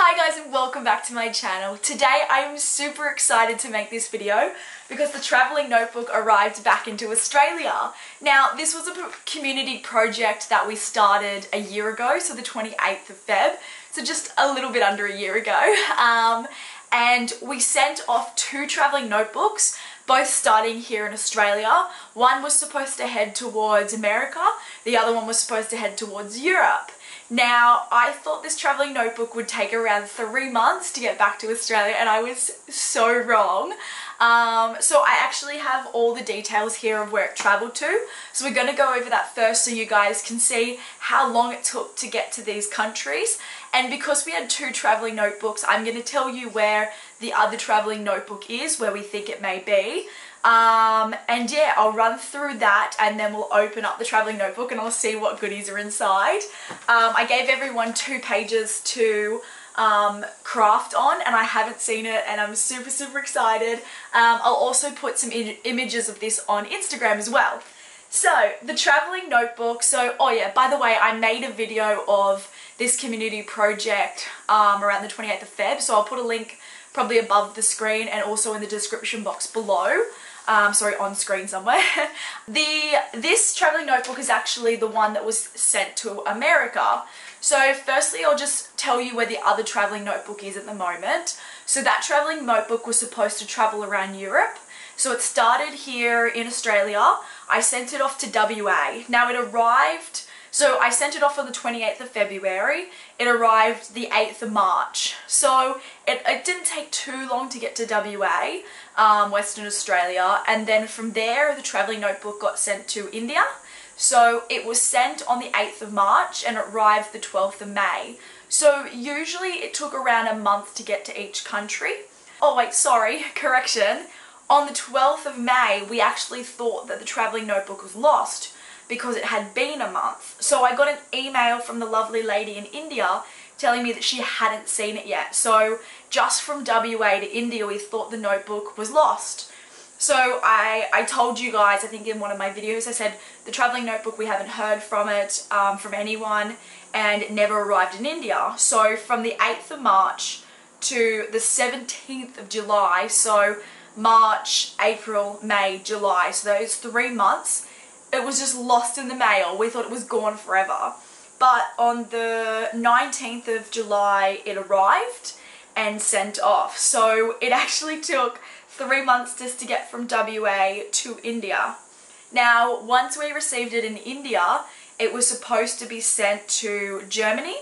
Hi guys and welcome back to my channel. Today I am super excited to make this video because the travelling notebook arrived back into Australia. Now this was a community project that we started a year ago, so the 28th of Feb, so just a little bit under a year ago. Um, and we sent off two travelling notebooks both starting here in Australia. One was supposed to head towards America, the other one was supposed to head towards Europe. Now, I thought this travelling notebook would take around three months to get back to Australia and I was so wrong. Um, so I actually have all the details here of where it travelled to. So we're going to go over that first so you guys can see how long it took to get to these countries. And because we had two travelling notebooks, I'm going to tell you where the other travelling notebook is, where we think it may be. Um, and yeah, I'll run through that and then we'll open up the traveling notebook and I'll see what goodies are inside. Um, I gave everyone two pages to um, craft on and I haven't seen it and I'm super super excited. Um, I'll also put some images of this on Instagram as well. So the traveling notebook, so oh yeah, by the way, I made a video of this community project um, around the 28th of Feb, so I'll put a link probably above the screen and also in the description box below um, sorry, on screen somewhere. the This traveling notebook is actually the one that was sent to America. So firstly, I'll just tell you where the other traveling notebook is at the moment. So that traveling notebook was supposed to travel around Europe. So it started here in Australia. I sent it off to WA. Now it arrived so I sent it off on the 28th of February. It arrived the 8th of March. So it, it didn't take too long to get to WA, um, Western Australia. And then from there, the travelling notebook got sent to India. So it was sent on the 8th of March and it arrived the 12th of May. So usually it took around a month to get to each country. Oh wait, sorry, correction. On the 12th of May, we actually thought that the travelling notebook was lost because it had been a month. So I got an email from the lovely lady in India telling me that she hadn't seen it yet. So just from WA to India we thought the notebook was lost. So I, I told you guys, I think in one of my videos, I said the travelling notebook, we haven't heard from it, um, from anyone, and it never arrived in India. So from the 8th of March to the 17th of July, so March, April, May, July, so those three months, it was just lost in the mail. We thought it was gone forever. But on the 19th of July, it arrived and sent off. So it actually took three months just to get from WA to India. Now, once we received it in India, it was supposed to be sent to Germany.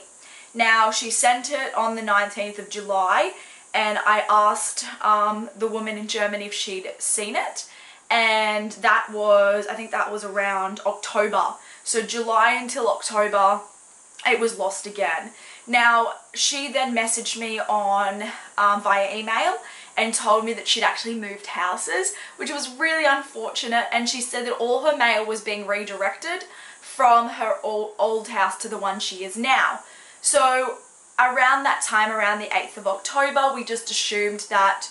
Now, she sent it on the 19th of July and I asked um, the woman in Germany if she'd seen it and that was, I think that was around October. So July until October, it was lost again. Now, she then messaged me on um, via email and told me that she'd actually moved houses, which was really unfortunate. And she said that all her mail was being redirected from her old, old house to the one she is now. So around that time, around the 8th of October, we just assumed that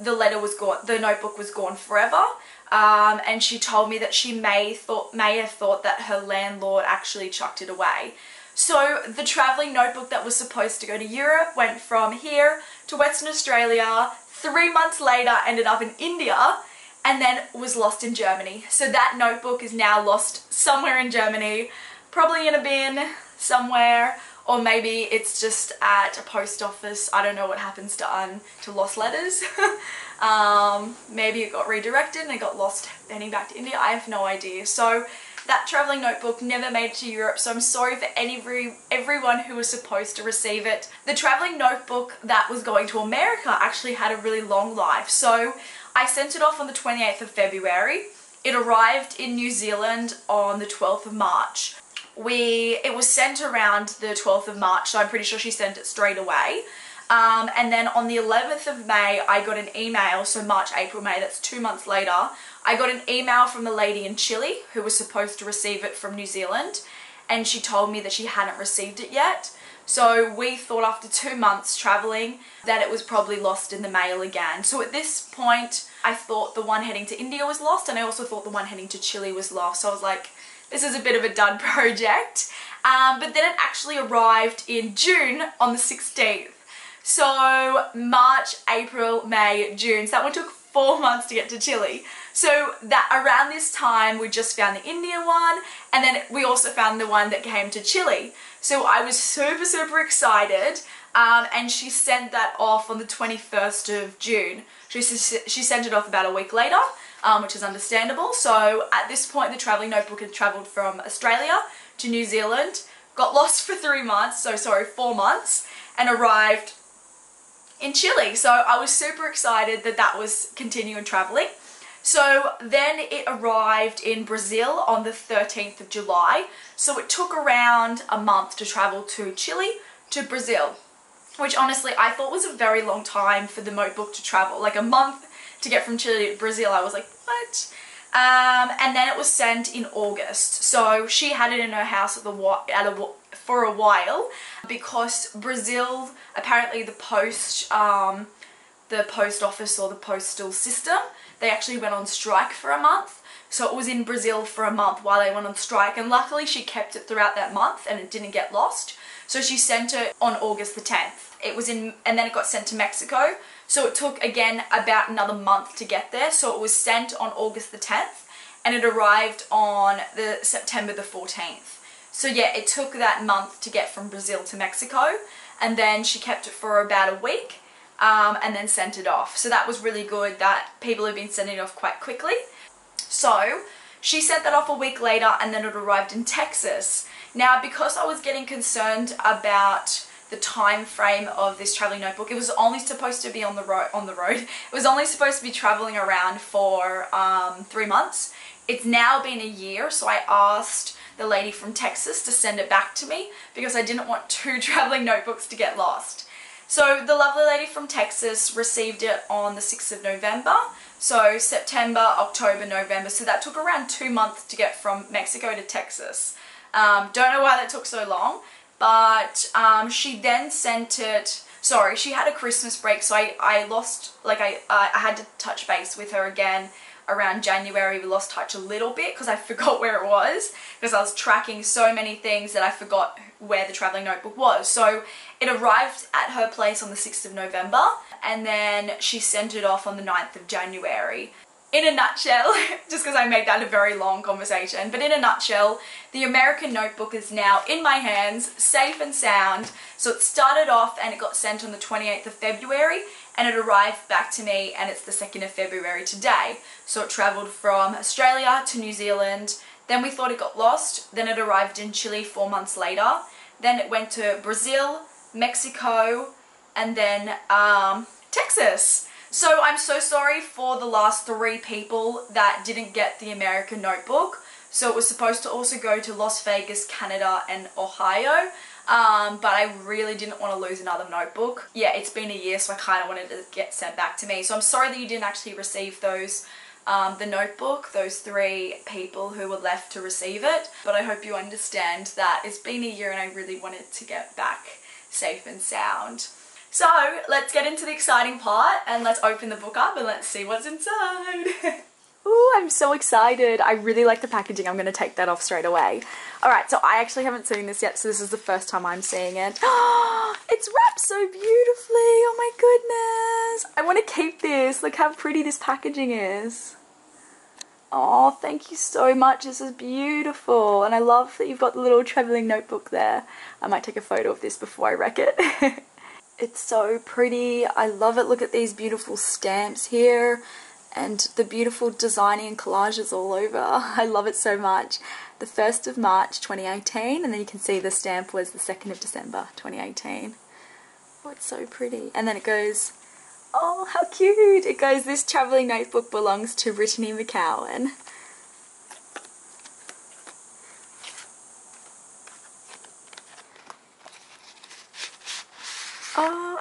the letter was gone, the notebook was gone forever. Um, and she told me that she may thought may have thought that her landlord actually chucked it away. So the travelling notebook that was supposed to go to Europe went from here to Western Australia, three months later ended up in India, and then was lost in Germany. So that notebook is now lost somewhere in Germany, probably in a bin somewhere, or maybe it's just at a post office. I don't know what happens to un to lost letters. um, maybe it got redirected and it got lost heading back to India. I have no idea. So that travelling notebook never made it to Europe, so I'm sorry for any everyone who was supposed to receive it. The travelling notebook that was going to America actually had a really long life, so I sent it off on the 28th of February. It arrived in New Zealand on the 12th of March we it was sent around the 12th of March so I'm pretty sure she sent it straight away um, and then on the 11th of May I got an email so March April May that's two months later I got an email from the lady in Chile who was supposed to receive it from New Zealand and she told me that she hadn't received it yet so we thought after two months traveling that it was probably lost in the mail again. So at this point, I thought the one heading to India was lost and I also thought the one heading to Chile was lost. So I was like, this is a bit of a dud project. Um, but then it actually arrived in June on the 16th. So March, April, May, June. So that one took four months to get to Chile. So that around this time we just found the Indian one and then we also found the one that came to Chile. So I was super super excited um, and she sent that off on the 21st of June. She, she sent it off about a week later um, which is understandable. So at this point the travelling notebook had travelled from Australia to New Zealand, got lost for three months, so sorry four months and arrived in Chile. So I was super excited that that was continuing traveling. So then it arrived in Brazil on the 13th of July. So it took around a month to travel to Chile to Brazil, which honestly I thought was a very long time for the notebook to travel. Like a month to get from Chile to Brazil, I was like, what? Um, and then it was sent in August. So she had it in her house at the at a, for a while because Brazil, apparently the post, um, the post office or the postal system, they actually went on strike for a month. So it was in Brazil for a month while they went on strike and luckily she kept it throughout that month and it didn't get lost. So she sent it on August the 10th. It was in, and then it got sent to Mexico. So it took again about another month to get there. So it was sent on August the 10th and it arrived on the September the 14th. So yeah, it took that month to get from Brazil to Mexico and then she kept it for about a week um, and then sent it off. So that was really good that people have been sending it off quite quickly. So she sent that off a week later and then it arrived in Texas. Now because I was getting concerned about the time frame of this traveling notebook. It was only supposed to be on the road. On the road, it was only supposed to be traveling around for um, three months. It's now been a year, so I asked the lady from Texas to send it back to me because I didn't want two traveling notebooks to get lost. So the lovely lady from Texas received it on the 6th of November. So September, October, November. So that took around two months to get from Mexico to Texas. Um, don't know why that took so long, but um, she then sent it sorry she had a Christmas break so I, I lost like I, uh, I had to touch base with her again around January. We lost touch a little bit because I forgot where it was because I was tracking so many things that I forgot where the traveling notebook was. So it arrived at her place on the 6th of November and then she sent it off on the 9th of January in a nutshell, just because I made that a very long conversation, but in a nutshell, the American Notebook is now in my hands, safe and sound. So it started off and it got sent on the 28th of February and it arrived back to me and it's the 2nd of February today. So it travelled from Australia to New Zealand, then we thought it got lost, then it arrived in Chile four months later, then it went to Brazil, Mexico, and then um, Texas. So I'm so sorry for the last three people that didn't get the American Notebook. So it was supposed to also go to Las Vegas, Canada and Ohio. Um, but I really didn't want to lose another notebook. Yeah, it's been a year so I kind of wanted to get sent back to me. So I'm sorry that you didn't actually receive those um, the notebook, those three people who were left to receive it. But I hope you understand that it's been a year and I really wanted to get back safe and sound. So let's get into the exciting part and let's open the book up and let's see what's inside. Ooh, I'm so excited. I really like the packaging. I'm going to take that off straight away. Alright, so I actually haven't seen this yet, so this is the first time I'm seeing it. it's wrapped so beautifully. Oh my goodness. I want to keep this. Look how pretty this packaging is. Oh, thank you so much. This is beautiful. And I love that you've got the little travelling notebook there. I might take a photo of this before I wreck it. It's so pretty. I love it. Look at these beautiful stamps here and the beautiful designing and collages all over. I love it so much. The 1st of March 2018 and then you can see the stamp was the 2nd of December 2018. Oh, it's so pretty. And then it goes, oh, how cute. It goes, this travelling notebook belongs to Brittany McCowan. Oh,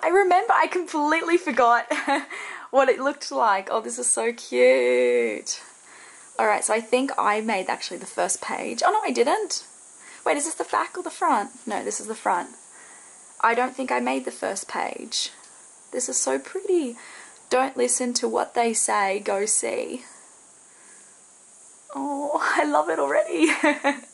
I completely forgot what it looked like. Oh, this is so cute. Alright, so I think I made actually the first page. Oh, no, I didn't. Wait, is this the back or the front? No, this is the front. I don't think I made the first page. This is so pretty. Don't listen to what they say, go see. Oh, I love it already.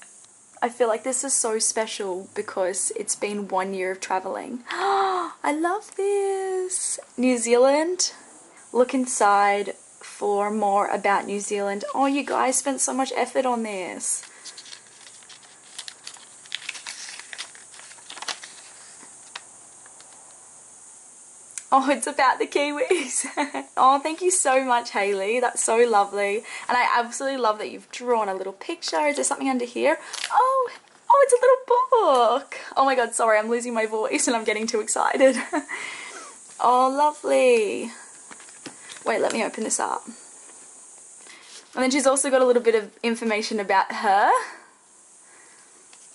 I feel like this is so special because it's been one year of traveling. I love this. New Zealand. Look inside for more about New Zealand. Oh, you guys spent so much effort on this. Oh, it's about the Kiwis. oh, thank you so much, Haley. That's so lovely. And I absolutely love that you've drawn a little picture. Is there something under here? Oh, oh, it's a little book. Oh my god, sorry, I'm losing my voice and I'm getting too excited. oh, lovely. Wait, let me open this up. And then she's also got a little bit of information about her.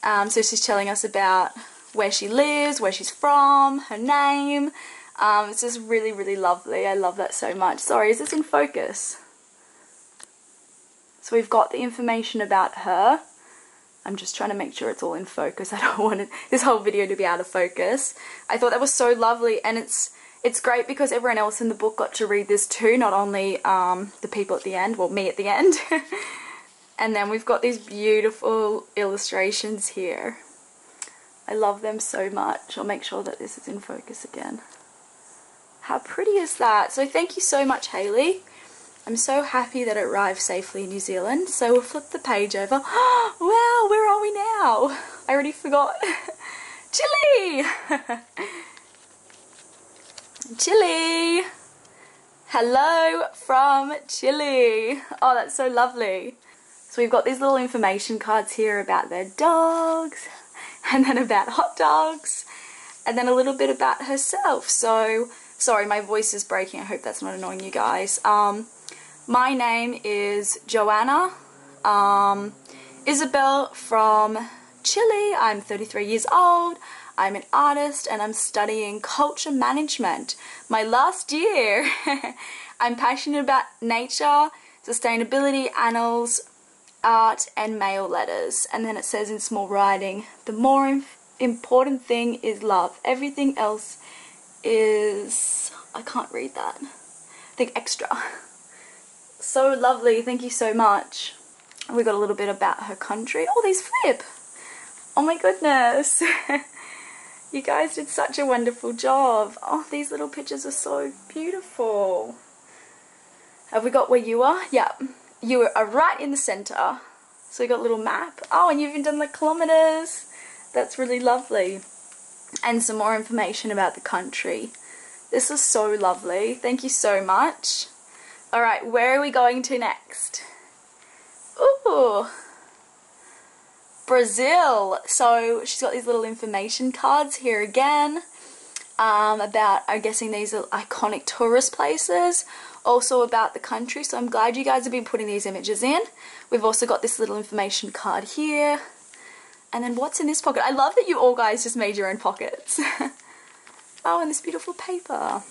Um, so she's telling us about where she lives, where she's from, her name, um, it's just really, really lovely. I love that so much. Sorry, is this in focus? So we've got the information about her. I'm just trying to make sure it's all in focus. I don't want it, this whole video to be out of focus. I thought that was so lovely and it's it's great because everyone else in the book got to read this too, not only um, the people at the end, well me at the end. and then we've got these beautiful illustrations here. I love them so much. I'll make sure that this is in focus again. How pretty is that? So thank you so much, Haley. I'm so happy that it arrived safely in New Zealand. So we'll flip the page over. wow, where are we now? I already forgot. Chile! Chile! Hello from Chile. Oh, that's so lovely. So we've got these little information cards here about their dogs and then about hot dogs and then a little bit about herself. So Sorry, my voice is breaking. I hope that's not annoying you guys. Um, my name is Joanna um, Isabel from Chile. I'm 33 years old. I'm an artist and I'm studying culture management. My last year. I'm passionate about nature, sustainability, annals, art, and mail letters. And then it says in small writing, the more important thing is love. Everything else is, I can't read that. I think extra. So lovely, thank you so much. We got a little bit about her country. Oh, these flip! Oh my goodness. you guys did such a wonderful job. Oh, these little pictures are so beautiful. Have we got where you are? Yeah. You are right in the center. So you got a little map. Oh, and you've even done the kilometers. That's really lovely and some more information about the country. This was so lovely. Thank you so much. Alright, where are we going to next? Ooh. Brazil. So she's got these little information cards here again um, about, I'm guessing these are iconic tourist places. Also about the country. So I'm glad you guys have been putting these images in. We've also got this little information card here. And then what's in this pocket? I love that you all guys just made your own pockets. oh, and this beautiful paper.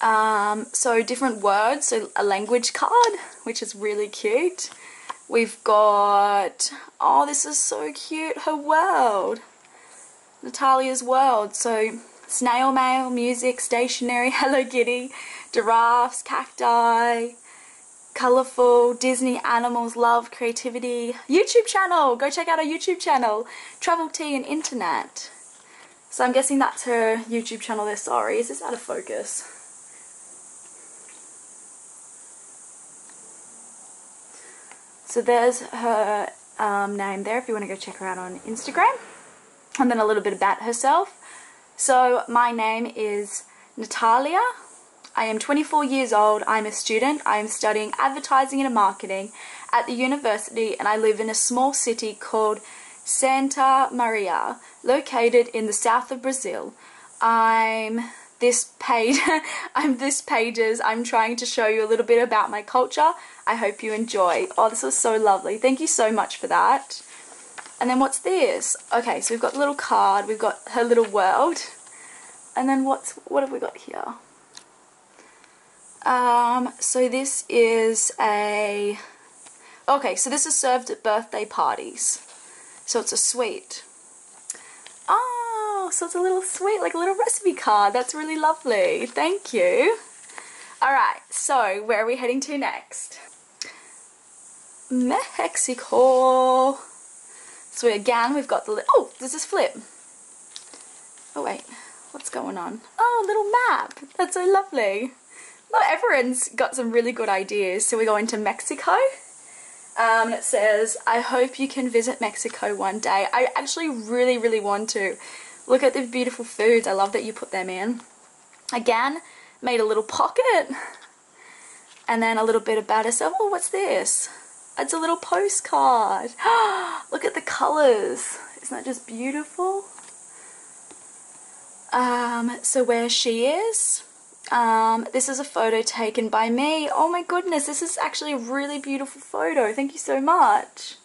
Um, so different words, so a language card, which is really cute. We've got, oh, this is so cute, her world. Natalia's world. So snail mail, music, stationery, Hello Kitty, giraffes, cacti, colourful Disney animals love creativity. YouTube channel go check out our YouTube channel travel tea and internet. So I'm guessing that's her YouTube channel there. Sorry is this out of focus? So there's her um, name there if you want to go check her out on Instagram and then a little bit about herself. So my name is Natalia I am 24 years old. I'm a student. I am studying advertising and marketing at the university and I live in a small city called Santa Maria, located in the south of Brazil. I'm this page I'm this pages. I'm trying to show you a little bit about my culture. I hope you enjoy. Oh this was so lovely. Thank you so much for that. And then what's this? Okay so we've got a little card. We've got her little world. And then what's what have we got here um, so this is a, okay, so this is served at birthday parties. So it's a sweet. Oh, so it's a little sweet, like a little recipe card. That's really lovely. Thank you. Alright, so where are we heading to next? Mexico. So again, we've got the, little... oh, this flip? Oh wait, what's going on? Oh, little map. That's so lovely. Well, everyone's got some really good ideas. So we're going to Mexico. Um, it says, I hope you can visit Mexico one day. I actually really, really want to. Look at the beautiful foods. I love that you put them in. Again, made a little pocket. And then a little bit about herself. Oh, what's this? It's a little postcard. Look at the colours. Isn't that just beautiful? Um, so where she is. Um, this is a photo taken by me. Oh my goodness, this is actually a really beautiful photo. Thank you so much.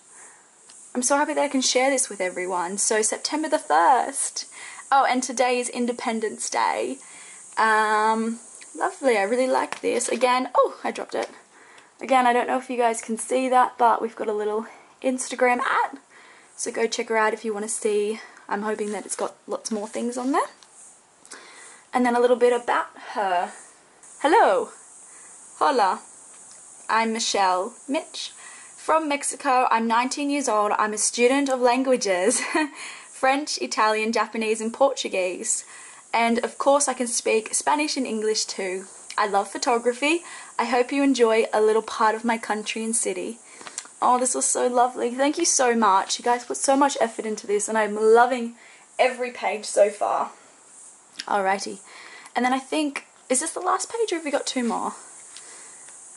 I'm so happy that I can share this with everyone. So September the 1st. Oh, and today is Independence Day. Um, lovely, I really like this. Again, oh, I dropped it. Again, I don't know if you guys can see that, but we've got a little Instagram at. So go check her out if you want to see. I'm hoping that it's got lots more things on there and then a little bit about her. Hello, hola, I'm Michelle Mitch from Mexico. I'm 19 years old. I'm a student of languages, French, Italian, Japanese and Portuguese. And of course I can speak Spanish and English too. I love photography. I hope you enjoy a little part of my country and city. Oh, this was so lovely. Thank you so much. You guys put so much effort into this and I'm loving every page so far. Alrighty. And then I think, is this the last page or have we got two more?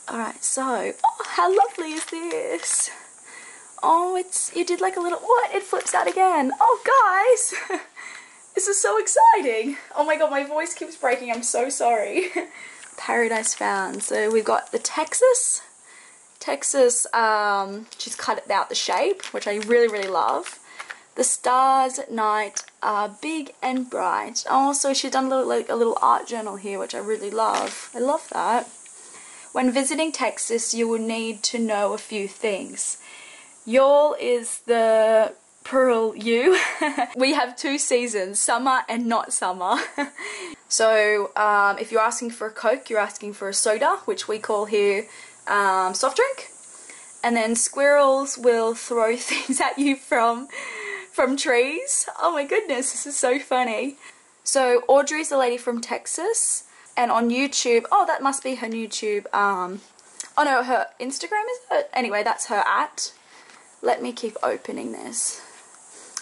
Alright, so, oh, how lovely is this? Oh, it's, you did like a little, what? It flips out again. Oh, guys! this is so exciting. Oh my god, my voice keeps breaking. I'm so sorry. Paradise Found. So we've got the Texas. Texas, um, she's cut out the shape, which I really, really love. The stars at night are big and bright. Oh, so she's done a little, like a little art journal here, which I really love. I love that. When visiting Texas, you will need to know a few things. Y'all is the plural you. we have two seasons, summer and not summer. so um, if you're asking for a Coke, you're asking for a soda, which we call here um, soft drink. And then squirrels will throw things at you from from trees. Oh my goodness, this is so funny. So Audrey's a lady from Texas and on YouTube, oh that must be her YouTube, um, oh no, her Instagram is it? Anyway, that's her at. Let me keep opening this.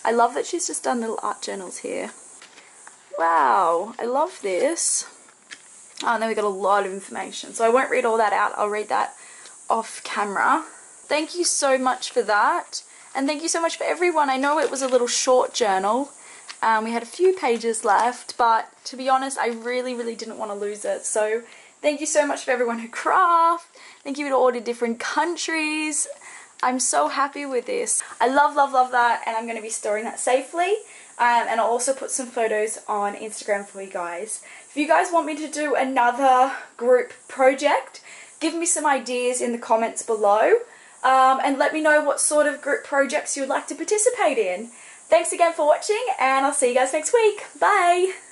I love that she's just done little art journals here. Wow, I love this. Oh, and then we got a lot of information. So I won't read all that out. I'll read that off camera. Thank you so much for that. And thank you so much for everyone. I know it was a little short journal. Um, we had a few pages left, but to be honest, I really, really didn't want to lose it. So thank you so much for everyone who craft. Thank you to all the different countries. I'm so happy with this. I love, love, love that, and I'm going to be storing that safely. Um, and I'll also put some photos on Instagram for you guys. If you guys want me to do another group project, give me some ideas in the comments below um, and let me know what sort of group projects you would like to participate in. Thanks again for watching and I'll see you guys next week. Bye!